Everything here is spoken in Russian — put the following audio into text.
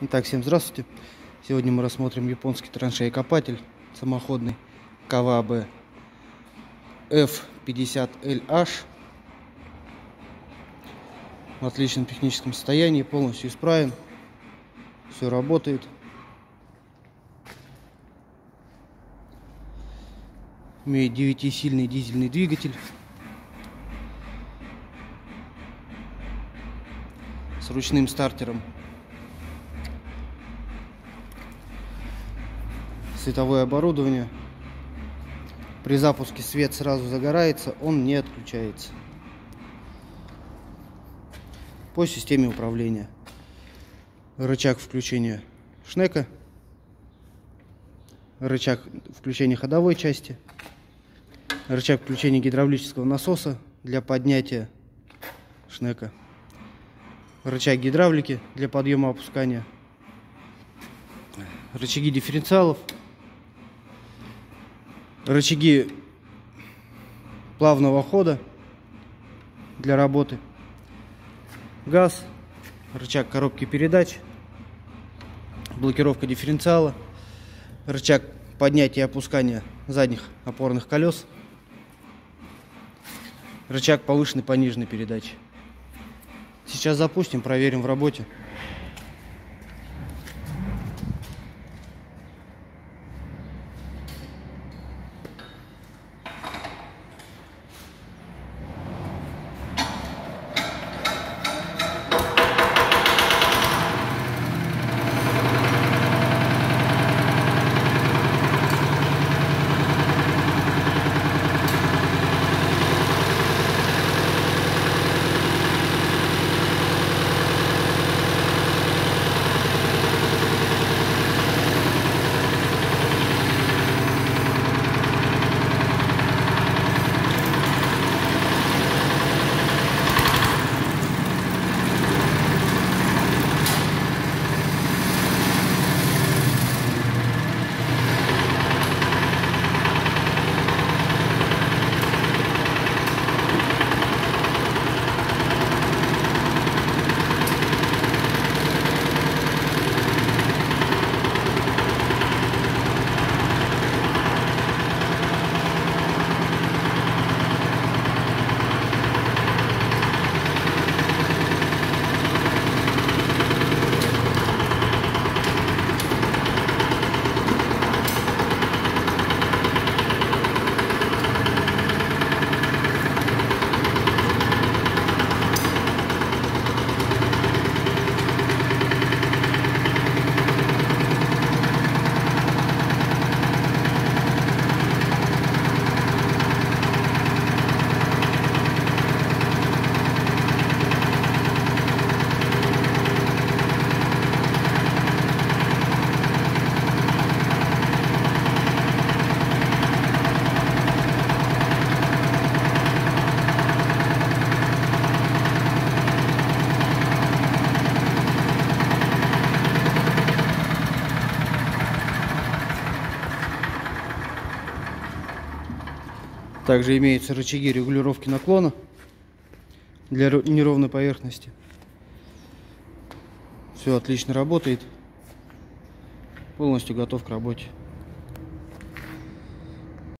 Итак, всем здравствуйте. Сегодня мы рассмотрим японский траншея-копатель самоходный КВАБ F50LH. В отличном техническом состоянии, полностью исправен. Все работает. Имеет 9-сильный дизельный двигатель. С ручным стартером световое оборудование. При запуске свет сразу загорается, он не отключается. По системе управления. Рычаг включения шнека. Рычаг включения ходовой части. Рычаг включения гидравлического насоса для поднятия шнека. Рычаг гидравлики для подъема опускания. Рычаги дифференциалов рычаги плавного хода для работы, газ, рычаг коробки передач, блокировка дифференциала, рычаг поднятия и опускания задних опорных колес, рычаг повышенной пониженной передачи. Сейчас запустим, проверим в работе. Также имеются рычаги регулировки наклона для неровной поверхности. Все отлично работает. Полностью готов к работе.